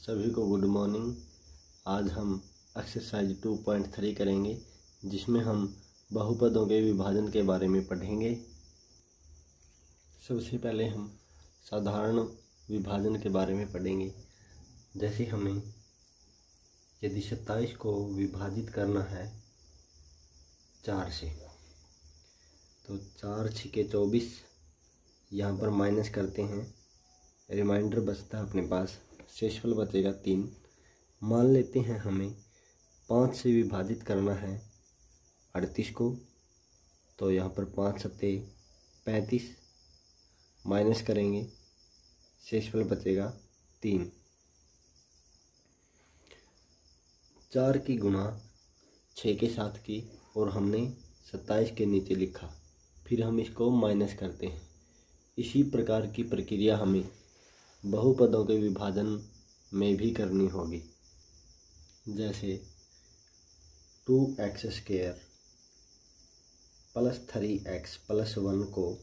सभी को good morning. आज हम एक्सरसाइज 2.3 करेंगे, जिसमें हम बहुपदों के विभाजन के बारे में पढ़ेंगे। सबसे पहले हम साधारण विभाजन के बारे में पढ़ेंगे। जैसे हमें यदि सत्ताईस को विभाजित करना है चार से तो चार छिके चौबीस यहाँ पर माइनस करते हैं। रिमाइंडर बचता है अपने पास। शेषफल बचेगा तीन। मान लेते हैं हमें पाँच से विभाजित करना है अड़तीस को तो यहाँ पर पाँच सत्ते पैंतीस माइनस करेंगे, शेषफल बचेगा तीन। चार की गुणा छः के साथ की, और हमने सत्ताईस के नीचे लिखा, फिर हम इसको माइनस करते हैं। इसी प्रकार की प्रक्रिया हमें बहुपदों के विभाजन में भी करनी होगी। जैसे two x square plus three x plus one को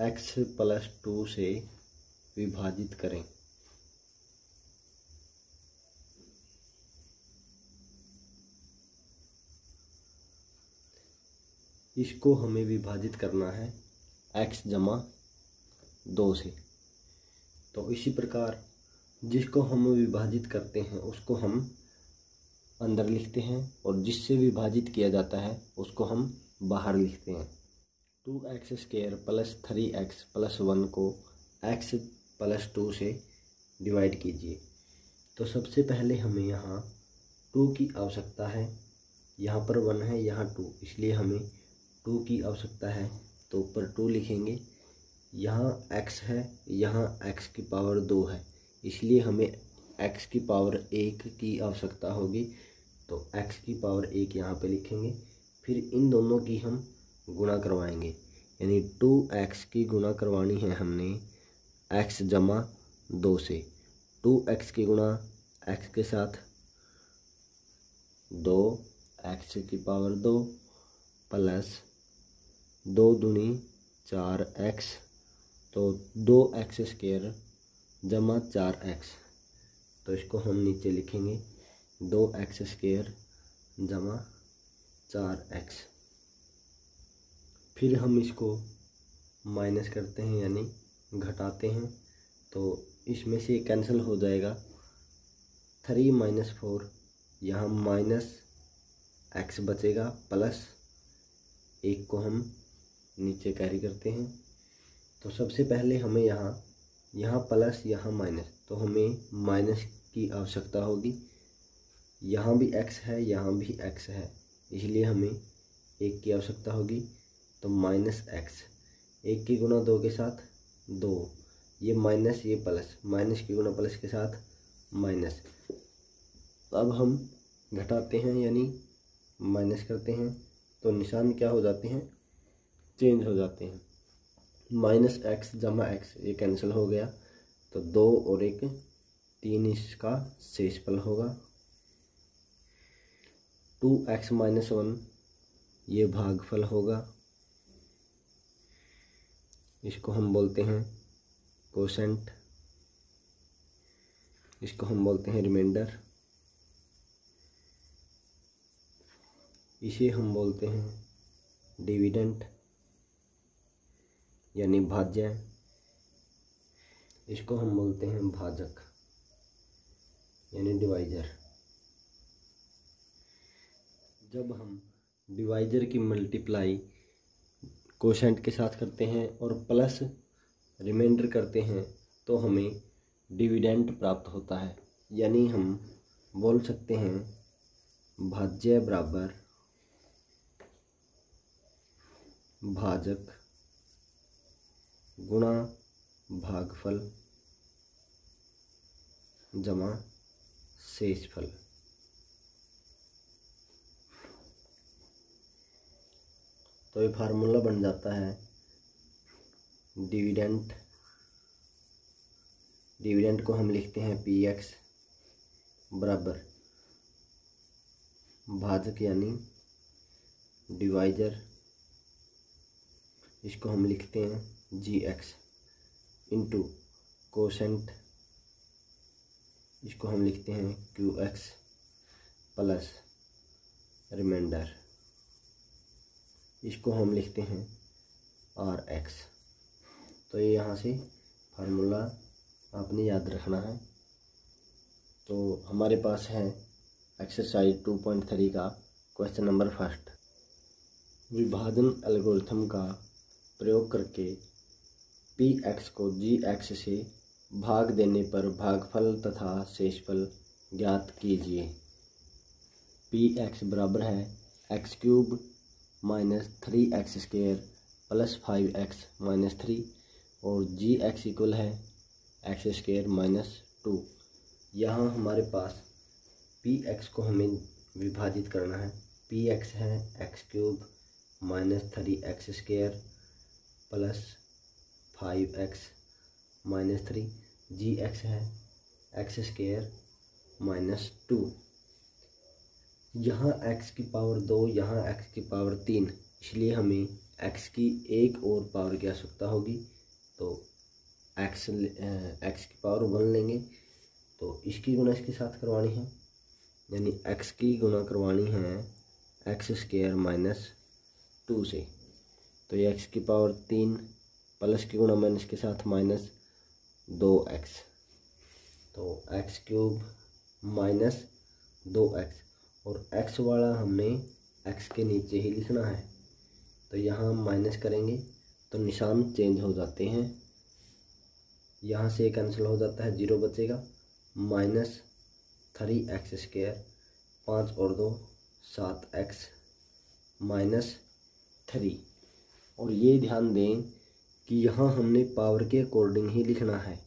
एक्स प्लस टू से विभाजित करें। इसको हमें विभाजित करना है एक्स जमा दो से। तो इसी प्रकार जिसको हम विभाजित करते हैं, उसको हम अंदर लिखते हैं और जिससे विभाजित किया जाता है, उसको हम बाहर लिखते हैं। Two x square plus three x plus one को एक्स प्लस टू से डिवाइड कीजिए। तो सबसे पहले हमें यहाँ टू की आवश्यकता है। यहाँ पर वन है, यहाँ टू। इसलिए हमें टू की आवश्यकता है। तो ऊपर टू लिखेंगे। यहाँ x है, यहाँ x की पावर दो है। इसलिए हमें x की पावर एक की आवश्यकता होगी। तो x की पावर एक यहाँ पे लिखेंगे। फिर इन दोनों की हम गुणा करवाएँगे। यानी टू एक्स की गुणा करवानी है हमने x जमा दो से। टू एक्स की गुणा x के साथ दो एक्स की पावर दो प्लस दो दूनी चार एक्स तो दो एक्स स्क्र जमा चार एक्स। तो इसको हम नीचे लिखेंगे, दो एक्स स्क्र जमा चार एक्स। फिर हम इसको माइनस करते हैं यानी घटाते हैं तो इसमें से कैंसिल हो जाएगा। थ्री माइनस फोर, यहाँ माइनस एक्स बचेगा, प्लस एक को हम नीचे कैरी करते हैं। तो सबसे पहले हमें यहाँ यहाँ प्लस यहाँ माइनस तो हमें माइनस की आवश्यकता होगी। यहाँ भी एक्स है, यहाँ भी एक्स है, इसलिए हमें एक की आवश्यकता होगी तो माइनस एक्स एक की गुना दो के साथ दो। ये माइनस ये प्लस माइनस की गुना प्लस के साथ माइनस अब हम घटाते हैं, यानी माइनस करते हैं तो निशान क्या हो जाते हैं? चेंज हो जाते हैं। माइनस एक्स जमा एक्स, ये कैंसिल हो गया। तो दो और एक, तीन इसका शेषफल होगा। टू एक्स माइनस वन, ये भागफल होगा। इसको हम बोलते हैं कोसेंट। इसको हम बोलते हैं रिमाइंडर इसे हम बोलते हैं डिविडेंट। यानी भाज्य इसको हम बोलते हैं भाजक, यानी डिवाइजर। जब हम डिवाइजर की मल्टीप्लाई कोशेंट के साथ करते हैं और प्लस रिमाइंडर करते हैं तो हमें डिविडेंट प्राप्त होता है। यानी हम बोल सकते हैं भाज्य बराबर भाजक। गुणा, भागफल, जमा, शेषफल। तो ये फार्मूला बन जाता है डिविडेंट। डिविडेंट को हम लिखते हैं पी एक्स बराबर भाजक यानी डिवाइजर। इसको हम लिखते हैं जी एक्स इंटू कोसेंट इसको हम लिखते हैं क्यू एक्स प्लस रिमाइंडर इसको हम लिखते हैं आर एक्स तो ये यहाँ से फार्मूला आपने याद रखना है। तो हमारे पास है एक्सरसाइज टू पॉइंट थ्री का क्वेश्चन नंबर फ़र्स्ट विभाजन एल्गोरिथम का प्रयोग करके पी एक्स को जी एक्स से भाग देने पर भागफल तथा शेषफल ज्ञात कीजिए। पी एक्स बराबर है x cube minus three x square plus five x minus three और जी एक्स इक्वल है एक्स स्क्र माइनस टू। यहाँ हमारे पास पी एक्स को हमें विभाजित करना है। पी एक्स है x cube minus three x square plus five x minus three, G x है, एक्स स्क्र माइनस टू। यहाँ एक्स की पावर दो, यहाँ एक्स की पावर तीन, इसलिए हमें एक्स की एक और पावर की आवश्यकता होगी। तो एक्स एक्स की पावर वन लेंगे। तो इसकी गुना इसके साथ करवानी है, यानी एक्स की गुना करवानी है एक्स स्क्र माइनस टू से। तो ये एक्स की पावर तीन प्लस की गुना माइनस के साथ माइनस दो एक्स। तो एक्स क्यूब माइनस दो एक्स। और एक्स वाला हमने एक्स के नीचे ही लिखना है। तो यहाँ हम माइनस करेंगे तो निशान चेंज हो जाते हैं। यहाँ से कैंसिल हो जाता है, ज़ीरो बचेगा। माइनस थ्री एक्स स्क्र पाँच और दो, सात एक्स, माइनस थ्री। और ये ध्यान दें कि यहाँ हमने पावर के अकॉर्डिंग ही लिखना है।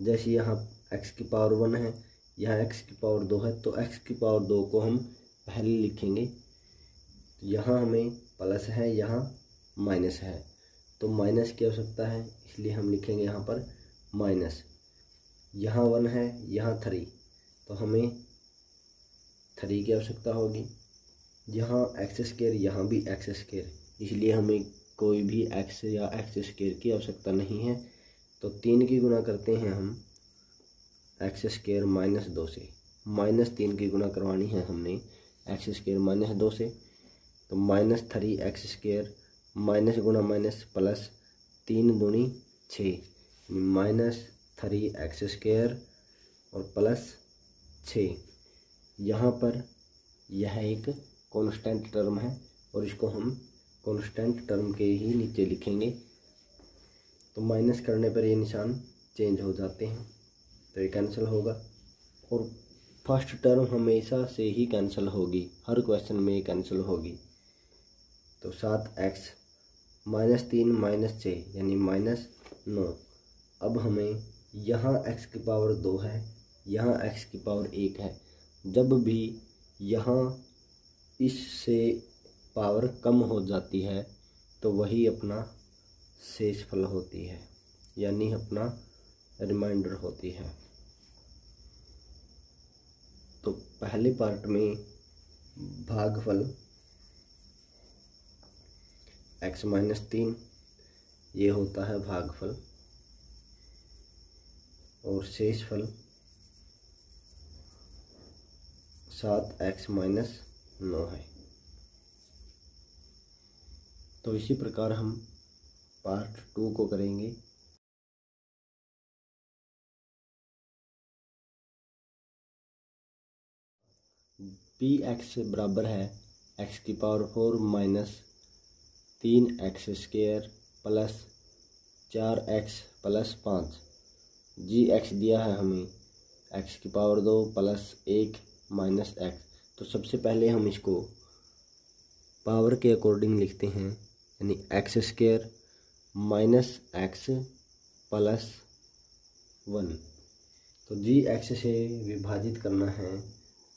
जैसे यहाँ एक्स की पावर वन है, यहाँ एक्स की पावर दो है तो एक्स की पावर दो को हम पहले लिखेंगे। यहाँ हमें प्लस है, यहाँ माइनस है। तो माइनस की आवश्यकता है, इसलिए हम लिखेंगे यहाँ पर माइनस यहाँ वन है, यहाँ थ्री तो हमें थ्री की आवश्यकता होगी। यहाँ एक्स स्केयर यहाँ भी एक्स स्केयर इसलिए हमें कोई भी एक्स या एक्स स्केयर की आवश्यकता नहीं है तो तीन की गुना करते हैं हम एक्स स्केयर माइनस दो से। माइनस तीन की गुना करवानी है हमने एक्स स्केयर माइनस दो से। तो minus three x square minus गुना माइनस प्लस तीन दूनी छः माइनस थ्री एक्स स्क्र और प्लस छ यहाँ पर यह एक कांस्टेंट टर्म है और इसको हम कांस्टेंट टर्म के ही नीचे लिखेंगे। तो माइनस करने पर ये निशान चेंज हो जाते हैं। तो ये कैंसिल होगा। और फ़र्स्ट टर्म हमेशा से ही कैंसिल होगी। हर क्वेश्चन में कैंसिल होगी। तो सात एक्स माइनस तीन माइनस छः यानी माइनस नौ। अब हमें यहाँ एक्स की पावर दो है, यहाँ एक्स की पावर एक है। जब भी यहाँ इससे पावर कम हो जाती है तो वही अपना शेष फल होती है, यानी अपना रिमाइंडर होती है। तो पहले पार्ट में भागफल, x माइनस तीन, ये होता है भागफल, और शेष फल सात एक्स माइनस नौ है। तो इसी प्रकार हम पार्ट टू को करेंगे। पी एक्स बराबर है एक्स की पावर फोर माइनस तीन एक्स स्क्र प्लस चार एक्स प्लस पाँच जी एक्स दिया है हमें एक्स की पावर दो प्लस एक माइनस एक्स तो सबसे पहले हम इसको पावर के अकॉर्डिंग लिखते हैं। यानी x square minus x plus one तो जी एक्स से विभाजित करना है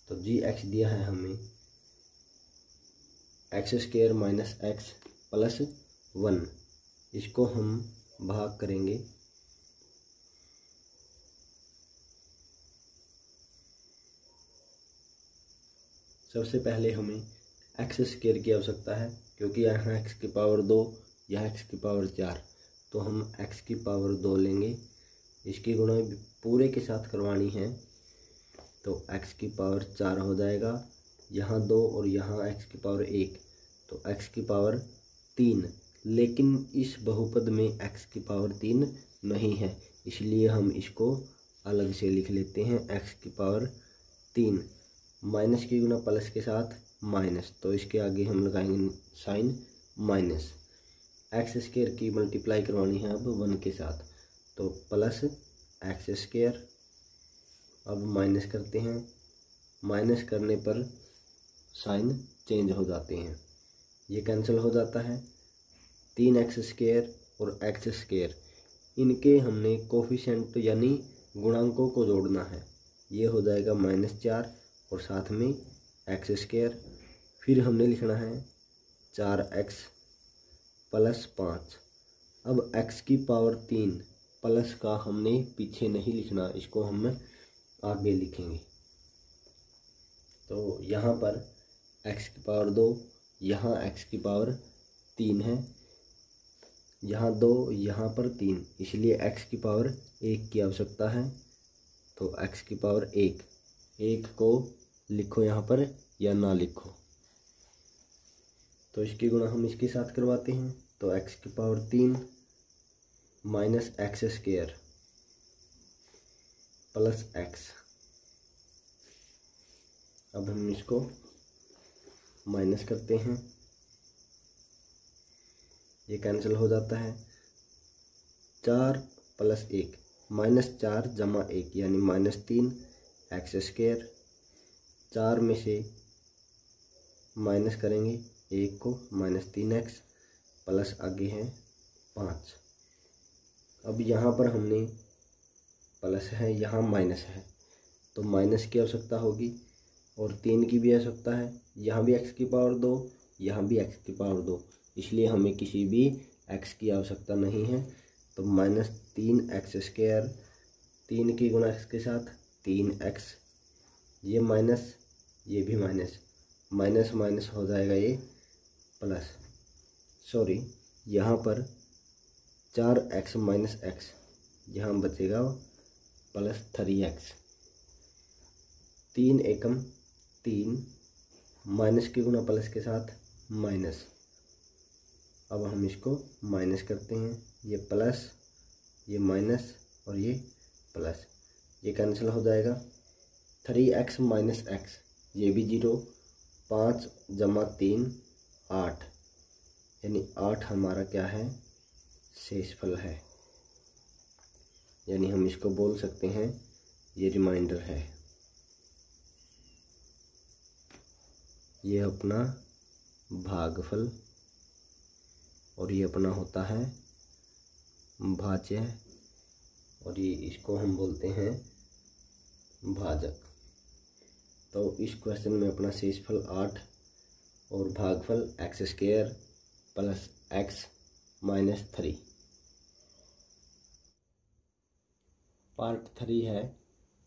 तो जी एक्स दिया है हमें x square minus x plus one इसको हम भाग करेंगे। सबसे पहले हमें एक्स स्केयर की आवश्यकता है, क्योंकि यहाँ एक्स की पावर दो, यहाँ एक्स की पावर चार। तो हम एक्स की पावर दो लेंगे। इसकी गुणा पूरे के साथ करवानी है तो एक्स की पावर चार हो जाएगा। यहाँ दो और यहाँ एक्स की पावर एक तो एक्स की पावर तीन। लेकिन इस बहुपद में एक्स की पावर तीन नहीं है, इसलिए हम इसको अलग से लिख लेते हैं एक्स की पावर तीन। माइनस की गुना प्लस के साथ माइनस तो इसके आगे हम लगाएँगे साइन माइनस। एक्स स्केयर की मल्टीप्लाई करवानी है अब वन के साथ। तो प्लस एक्स स्केयर अब माइनस करते हैं। माइनस करने पर साइन चेंज हो जाते हैं। ये कैंसिल हो जाता है। तीन एक्स स्केयर और एक्स स्केयर इनके हमने कोफिशेंट यानी गुणांकों को जोड़ना है। ये हो जाएगा माइनस चार और साथ में एक्स स्केयर फिर हमने लिखना है चार एक्स प्लस पाँच। अब एक्स की पावर तीन प्लस का हमने पीछे नहीं लिखना, इसको हम आगे लिखेंगे। तो यहाँ पर एक्स की पावर दो, यहाँ एक्स की पावर तीन है, यहाँ दो, यहाँ पर तीन। इसलिए एक्स की पावर एक की आवश्यकता है तो एक्स की पावर एक। एक को लिखो यहाँ पर या ना लिखो। तो इसकी गुणा हम इसके साथ करवाते हैं। तो एक्स की पावर तीन minus x square plus x अब हम इसको माइनस करते हैं। ये कैंसिल हो जाता है। चार प्लस एक माइनस चार जमा एक, यानी माइनस तीन एक्स स्क्र चार में से माइनस करेंगे। एक को माइनस तीन एक्स प्लस आगे है पाँच। अब यहाँ पर हमने प्लस है, यहाँ माइनस है। तो माइनस की आवश्यकता होगी और तीन की भी आवश्यकता है। यहाँ भी एक्स की पावर दो, यहाँ भी एक्स की पावर दो। इसलिए हमें किसी भी एक्स की आवश्यकता नहीं है। तो माइनस तीन एक्स स्क्र तीन की गुणा एक्स के साथ तीन एक्स। ये माइनस, ये भी माइनस। माइनस माइनस हो जाएगा ये प्लस सॉरी यहाँ पर चार एक्स माइनस एक्स यहाँ बचेगा प्लस थ्री एक्स तीन एकम, तीन माइनस के गुना प्लस के साथ माइनस अब हम इसको माइनस करते हैं, ये प्लस ये माइनस और ये प्लस ये कैंसिल हो जाएगा. थ्री एक्स माइनस एक्स ये भी ज़ीरो पाँच जमा तीन आठ। यानी आठ हमारा क्या है? शेषफल है। यानी हम इसको बोल सकते हैं, ये रिमाइंडर है। ये अपना भागफल और ये अपना होता है भाज्य और ये इसको हम बोलते हैं भाजक। तो इस क्वेश्चन में अपना शेषफल आठ और भागफल x square plus x minus three part three है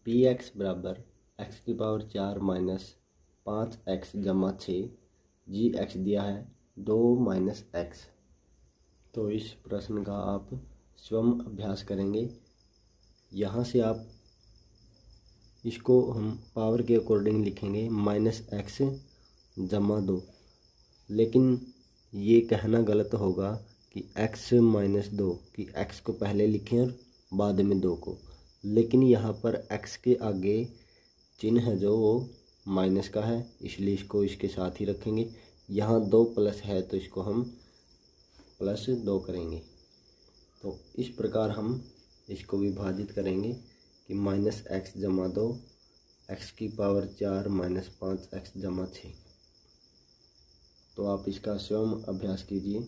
पी एक्स बराबर एक्स की पावर चार माइनस पाँच एक्स जमा छः जी एक्स दिया है दो माइनस एक्स तो इस प्रश्न का आप स्वयं अभ्यास करेंगे। यहाँ से आप इसको हम पावर के अकॉर्डिंग लिखेंगे माइनस एक्स जमा दो। लेकिन ये कहना गलत होगा कि x माइनस दो, कि x को पहले लिखें और बाद में दो को। लेकिन यहाँ पर x के आगे चिन्ह है जो वो माइनस का है, इसलिए इसको इसके साथ ही रखेंगे। यहाँ दो प्लस है तो इसको हम प्लस दो करेंगे। तो इस प्रकार हम इसको विभाजित करेंगे कि माइनस एक्स जमा दो एक्स की पावर चार माइनस पाँच एक्स जमा छः। तो आप इसका स्वयं अभ्यास कीजिए।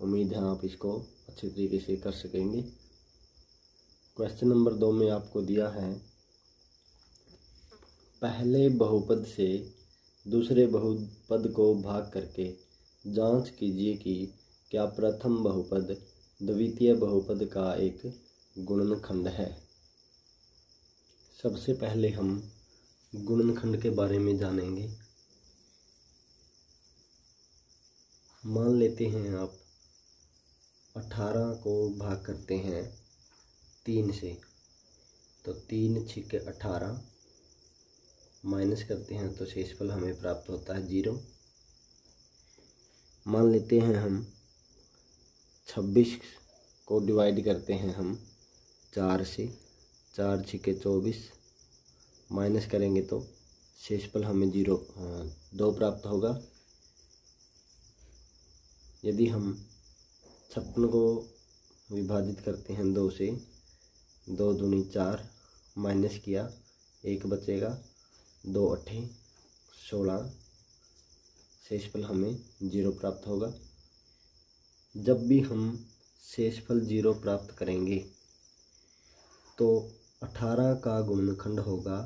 उम्मीद है आप इसको अच्छे तरीके से कर सकेंगे। क्वेश्चन नंबर दो में आपको दिया है, पहले बहुपद से दूसरे बहुपद को भाग करके जाँच कीजिए कि क्या प्रथम बहुपद द्वितीय बहुपद का एक गुणनखंड है। सबसे पहले हम गुणनखंड के बारे में जानेंगे। मान लेते हैं आप। अठारह को भाग करते हैं तीन से। तो तीन छिके अठारह। माइनस करते हैं तो शेषफल हमें प्राप्त होता है ज़ीरो। मान लेते हैं हम। छब्बीस को डिवाइड करते हैं हम चार से। चार छिके चौबीस। माइनस करेंगे तो शेषफल हमें ज़ीरो दो प्राप्त होगा। यदि हम छप्पन को विभाजित करते हैं दो से, दो दूनी चार माइनस किया, एक बचेगा। दो अट्ठे सोलह शेषफल हमें ज़ीरो प्राप्त होगा। जब भी हम शेषफल ज़ीरो प्राप्त करेंगे तो अठारह का गुणनखंड होगा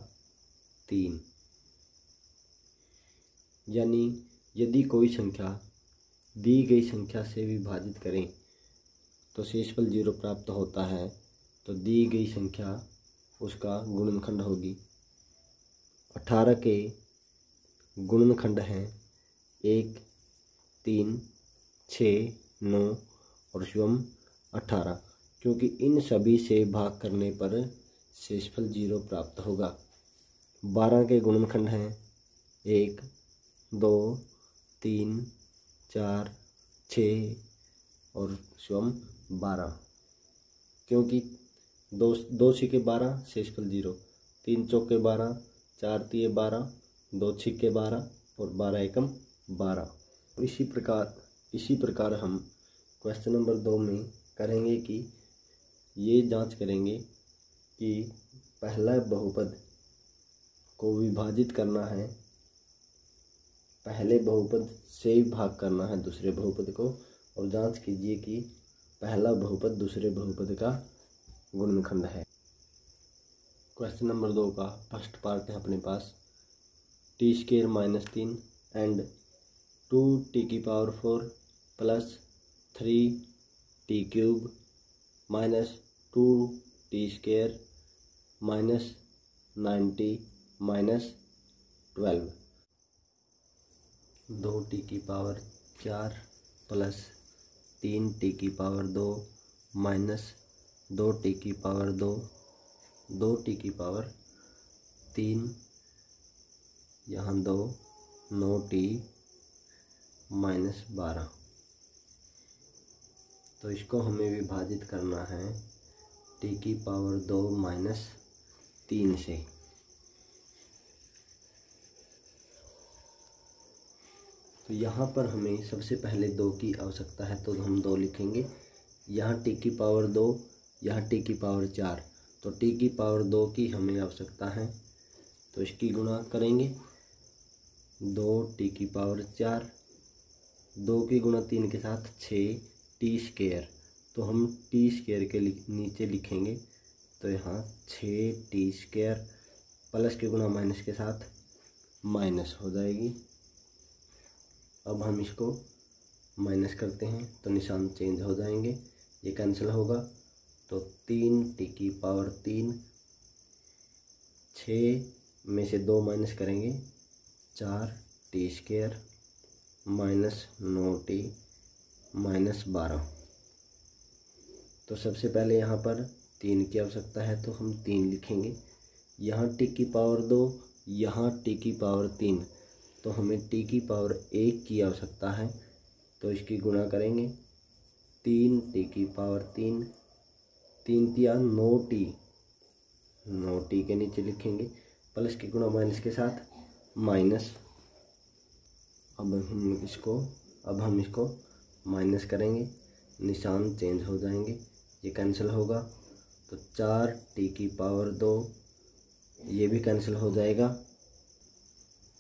तीन। यानी यदि कोई संख्या दी गई संख्या से विभाजित करें। तो शेषफल ज़ीरो प्राप्त होता है तो दी गई संख्या उसका गुणनखंड होगी। अठारह के गुणनखंड हैं, एक, तीन छ नौ और शिवम अठारह, क्योंकि इन सभी से भाग करने पर शेषफल ज़ीरो प्राप्त होगा। बारह के गुणनखंड हैं, एक, दो, तीन चार, छ और स्वम बारह। क्योंकि दो दो छिके बारह शेषफल ज़ीरो। तीन चौके बारह, चार तीय बारह, दो छिके बारह और बारह एकम बारह। इसी प्रकार इसी प्रकार हम क्वेश्चन नंबर दो में करेंगे कि ये जाँच करेंगे कि पहला बहुपद को विभाजित करना है पहले बहुपद से ही भाग करना है दूसरे बहुपद को, और जाँच कीजिए कि पहला बहुपद दूसरे बहुपद का गुणनखंड है। क्वेश्चन नंबर दो का फ़र्स्ट पार्ट है अपने पास। टी स्केयर माइनस तीन एंड टू टी की power four plus three T cube minus two T square minus ninety minus twelve दो टी की पावर चार प्लस तीन टी की पावर दो माइनस दो टी की पावर दो दो टी की पावर तीन, यहाँ दो, नौ टी माइनस बारह। तो इसको हमें विभाजित करना है टी की पावर दो माइनस तीन से। तो यहाँ पर हमें सबसे पहले दो की आवश्यकता है तो हम दो लिखेंगे। यहाँ टी की पावर दो, यहाँ टी की पावर चार। तो टी की पावर दो की हमें आवश्यकता है तो इसकी गुणा करेंगे। दो टी की पावर चार, दो की गुणा तीन के साथ छः टी स्केयर तो हम टी स्केयर के नीचे लिखेंगे तो यहाँ छः टी स्केयर प्लस के गुणा माइनस के साथ माइनस हो जाएगी। अब हम इसको माइनस करते हैं तो निशान चेंज हो जाएँगे। ये कैंसिल होगा तो तीन टी की पावर तीन छ में से दो माइनस करेंगे, चार टी स्केयर माइनस नौ टी माइनस बारह। तो सबसे पहले यहाँ पर तीन की आवश्यकता है तो हम तीन लिखेंगे। यहाँ टी की पावर दो, यहाँ टी की पावर तीन। तो हमें टी की पावर एक की आवश्यकता है तो इसकी गुणा करेंगे तीन टी की पावर तीन तीन तिया नौ टी नौ टी के नीचे लिखेंगे प्लस की गुणा माइनस के साथ माइनस अब हम इसको, अब हम इसको माइनस करेंगे, निशान चेंज हो जाएँगे, ये कैंसिल होगा तो चार टी की पावर दो, ये भी कैंसिल हो जाएगा,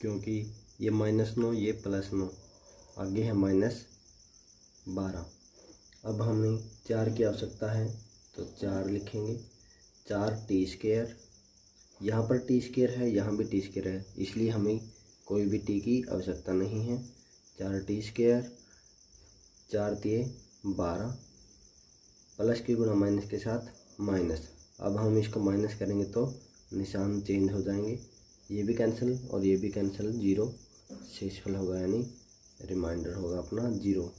क्योंकि ये माइनस नौ, ये प्लस नौ। आगे है माइनस बारह। अब हमें चार की आवश्यकता है तो चार लिखेंगे। चार टी स्केयर यहाँ पर टी स्केयर है, यहाँ भी टी स्केयर है। इसलिए हमें कोई भी टी की आवश्यकता नहीं है। चार टी स्केयर चार तिये बारह। प्लस के गुणा माइनस के साथ माइनस अब हम इसको माइनस करेंगे तो निशान चेंज हो जाएँगे। ये भी कैंसिल और ये भी कैंसिल ज़ीरो शेषफल होगा यानी रिमाइंडर होगा अपना ज़ीरो।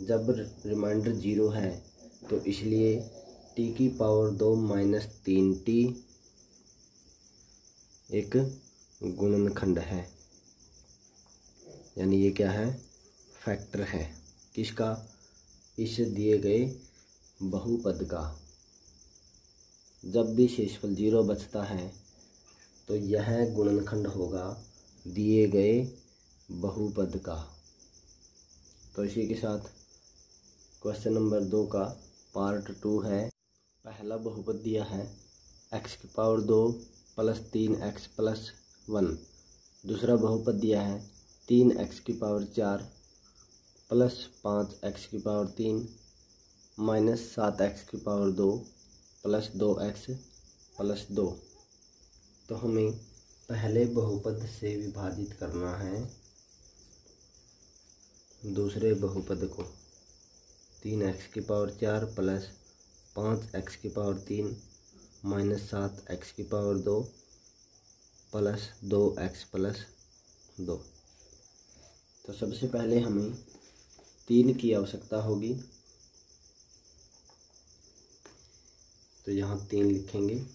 जब रिमाइंडर ज़ीरो है तो इसलिए टी की पावर दो माइनस तीन टी एक गुणनखंड है। यानी ये क्या है? फैक्टर है। किसका? इस दिए गए बहुपद का। जब भी शेषफल ज़ीरो बचता है तो यह गुणनखंड होगा दिए गए बहुपद का। तो इसी के साथ क्वेश्चन नंबर दो का पार्ट टू है। पहला बहुपद दिया है एक्स की पावर दो प्लस तीन एक्स प्लस वन दूसरा बहुपद दिया है, तीन एक्स की पावर चार प्लस पाँच एक्स की पावर तीन माइनस सात एक्स की पावर दो प्लस दो एक्स प्लस दो। तो हमें पहले बहुपद से विभाजित करना है। दूसरे बहुपद को तीन एक्स की पावर चार प्लस पाँच एक्स की पावर तीन माइनस सात एक्स की पावर दो प्लस दो एक्स प्लस दो। तो सबसे पहले हमें तीन की आवश्यकता होगी। तो यहाँ तीन लिखेंगे।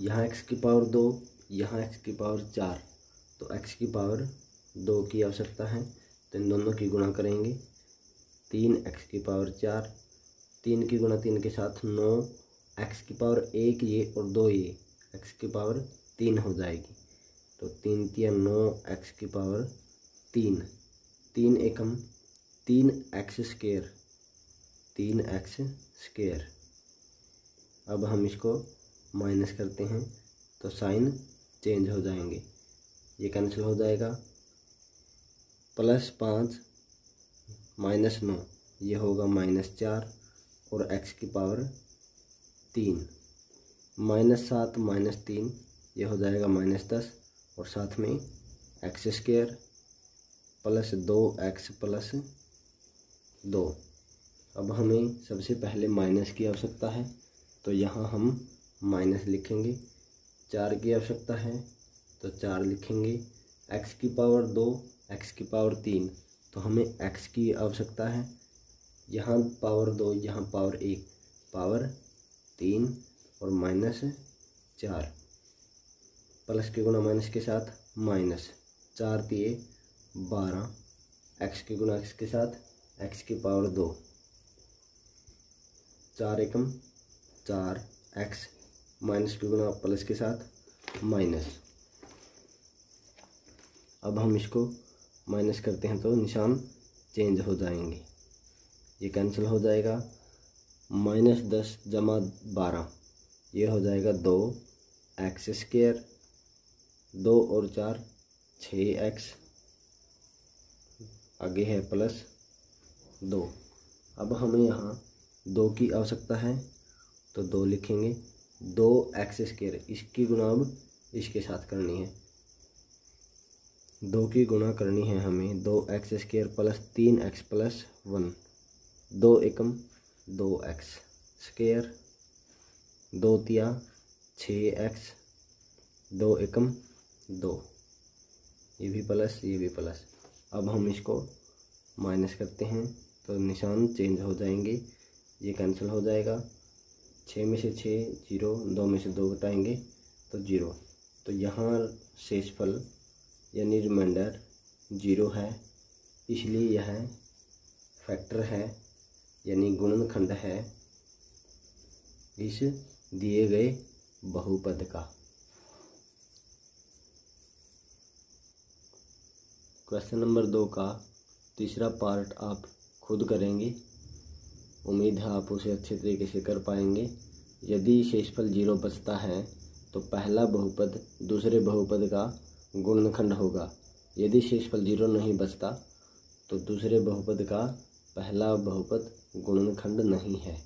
यहाँ एक्स की पावर दो यहाँ एक्स की पावर चार तो एक्स की पावर दो की आवश्यकता है। तो इन दोनों की गुणा करेंगे। तीन एक्स की पावर चार, तीन की गुणा तीन के साथ नौ एक्स की पावर एक ये और दो ये एक्स की पावर तीन हो जाएगी। तो तीन तिया नौ एक्स की पावर तीन। तीन एकम, तीन एक्स स्केयर तीन एक्स स्केयर अब हम इसको माइनस करते हैं। तो साइन चेंज हो जाएँगे। ये कैंसिल हो जाएगा। प्लस पाँच माइनस नौ, ये होगा माइनस चार और एक्स की पावर तीन। माइनस सात माइनस तीन, ये हो जाएगा माइनस दस और साथ में एक्स स्केयर प्लस दो एक्स प्लस दो। अब हमें सबसे पहले माइनस की आवश्यकता है तो यहाँ हम माइनस लिखेंगे। चार की आवश्यकता है तो चार लिखेंगे। एक्स की पावर दो एक्स की पावर तीन तो हमें एक्स की आवश्यकता है। यहाँ पावर दो, यहाँ पावर एक पावर तीन और माइनस चार। प्लस के गुणा माइनस के साथ माइनस चार दिए, बारह। एक्स के गुणा एक्स के साथ? एक्स की पावर दो। चार एकम, चार एक्स माइनस की गुना प्लस के साथ माइनस। अब हम इसको माइनस करते हैं तो निशान चेंज हो जाएँगे। ये कैंसिल हो जाएगा। माइनस दस जमा बारह, ये हो जाएगा दो एक्स स्केयर दो और चार छ एक्स, आगे है प्लस दो। अब हमें यहाँ दो की आवश्यकता है तो दो लिखेंगे। दो एक्स स्केयर इसकी गुना अब इसके साथ करनी है। दो की गुणा करनी है हमें, दो एक्स स्केयर प्लस तीन एक्स प्लस वन। दो एकम, दो एक्स स्केयर, दो तिया, छ एक्स, दो एकम, दो। ये भी प्लस, ये भी प्लस। अब हम इसको माइनस करते हैं तो निशान चेंज हो जाएँगे, ये कैंसिल हो जाएगा। छः में से छः, ज़ीरो, दो में से दो घटाएँगे तो ज़ीरो। तो यहाँ शेषफल यानी रिमाइंडर ज़ीरो है, इसलिए यह फैक्टर है, यानी गुणनखंड है इस दिए गए बहुपद का। क्वेश्चन नंबर दो का तीसरा पार्ट आप खुद करेंगे। उम्मीद है आप उसे अच्छे तरीके से कर पाएँगे। यदि शेषफल ज़ीरो बचता है तो पहला बहुपद दूसरे बहुपद का गुणनखंड होगा। यदि शेषफल ज़ीरो नहीं बचता तो दूसरे बहुपद का पहला बहुपद गुणनखंड नहीं है।